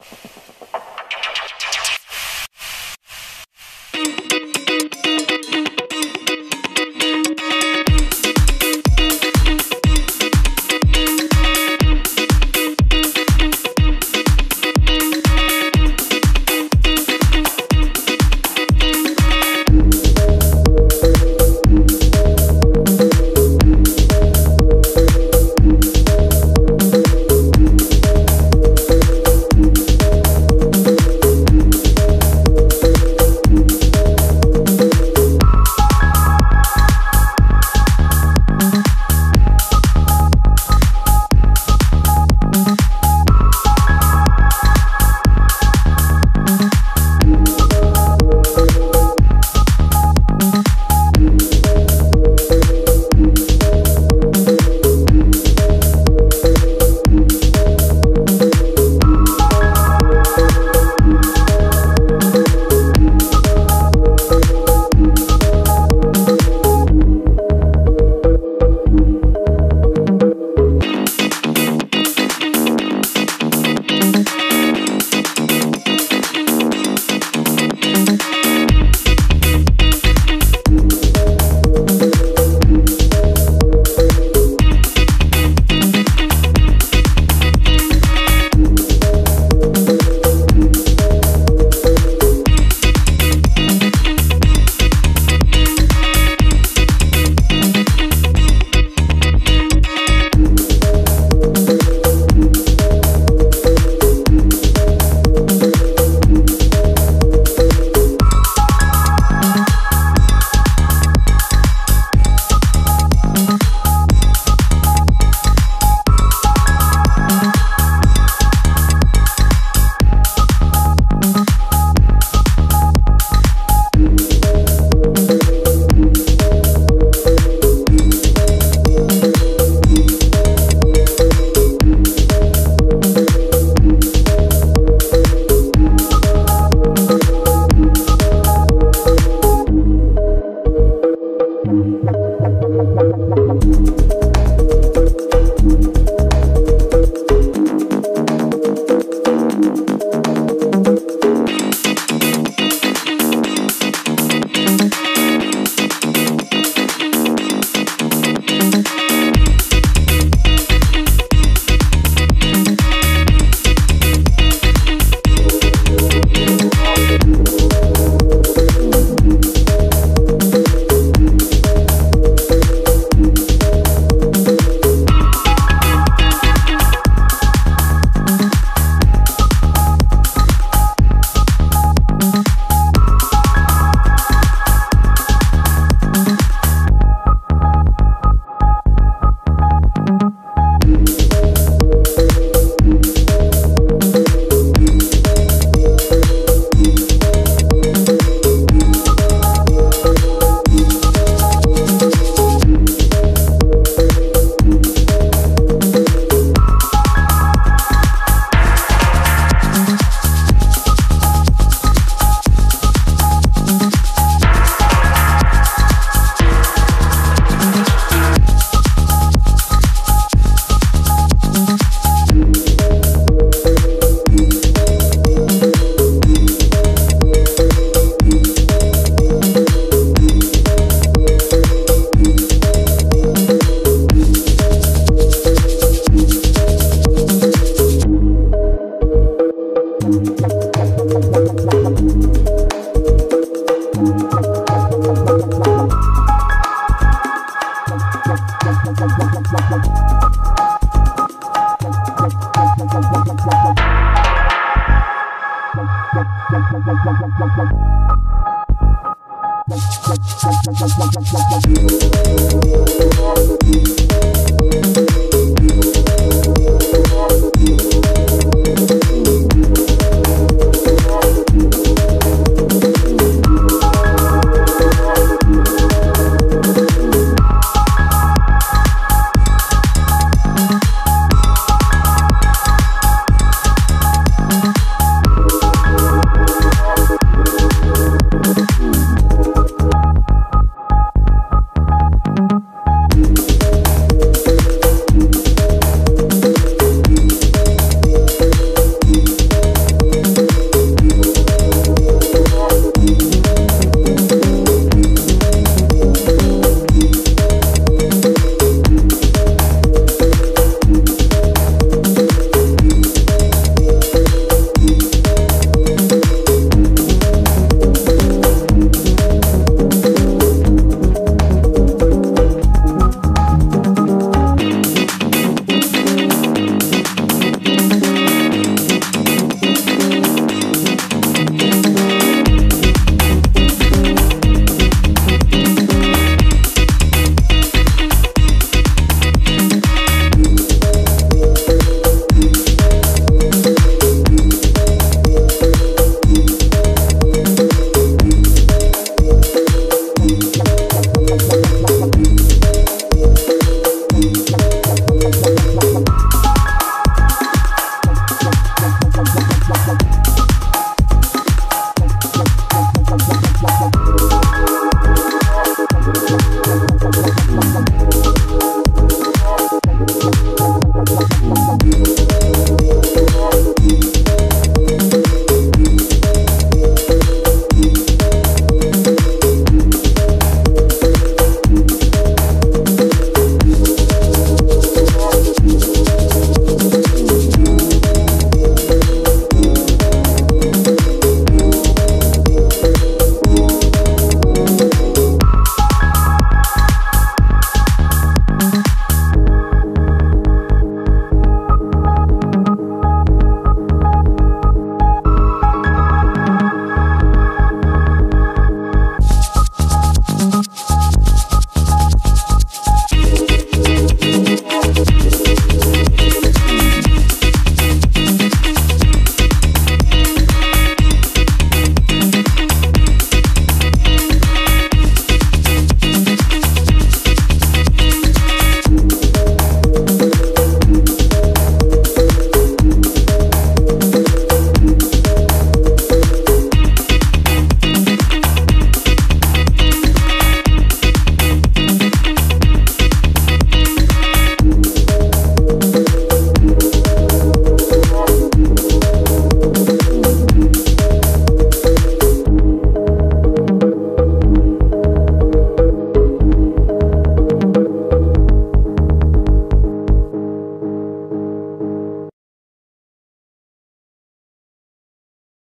you Thank you.